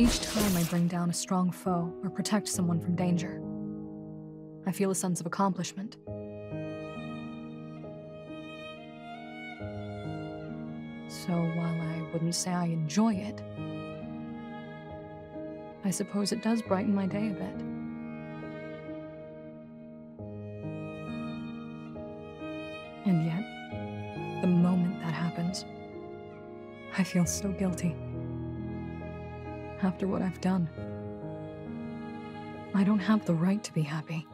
Each time I bring down a strong foe or protect someone from danger, I feel a sense of accomplishment. So while I wouldn't say I enjoy it, I suppose it does brighten my day a bit. And yet, the moment that happens, I feel so guilty. After what I've done, I don't have the right to be happy.